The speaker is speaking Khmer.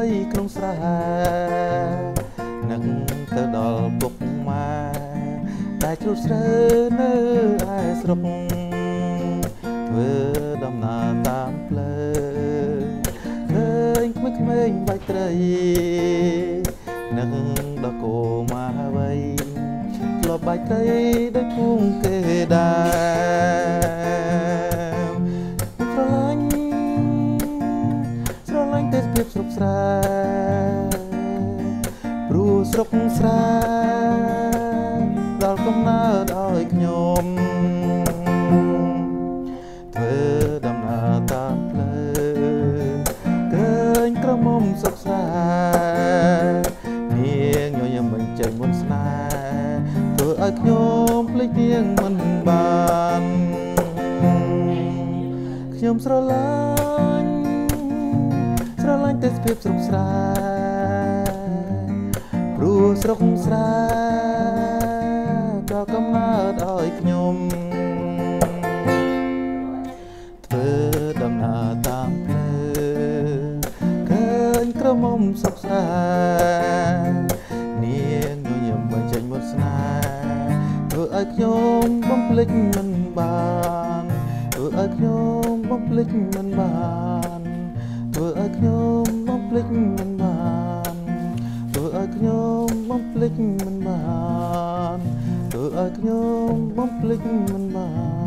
បីក្នុងស្រែនឹងទៅដល់ពុកម៉ែដែលជ្រុះស្រើនៅឯស្រុកធ្វើដំណើរតាមផ្លូវឃើញក្មេងៗបាច់ត្រីនឹងដល់គោមកវិញធ្លាប់បាច់ត្រីដោយភូមិគេដែរស្រឡាញ់ស្រឡាញ់ទេសភាពស្រុកស្រែព្រោះ ស្រុកស្រែដល់កំណើតឲ្យខ្ញុំធ្វើដំណើរតាមផ្លូវឃើញក្រមុំសុខសានាងញញឹមបញ្ចេញមុនស្នេហ៍ធ្វើឲ្យខ្ញុំភ្លេចនាងមិនបានខ្ញុំស្រឡាញ់ស្រឡាញ់ទេសភាពស្រុកស្រែ ព្រោះស្រុកស្រែក៏កំណើតឲ្យខ្ញុំធ្វើដំណើរតាមផ្លូវឃើញក្រមុំសុខសានាងញញឹមបញ្ចេញមុនស្នេហ៍ធ្វើឲ្យខ្ញុំបំភ្លេចមិនបានធ្វើឲ្យខ្ញុំបំភ្លេចមិនបានធ្វើឲ្យខ្ញុំ ចមិនបានធ្វើឲ្យខ្ញុំបំភ្លេចមិនបាន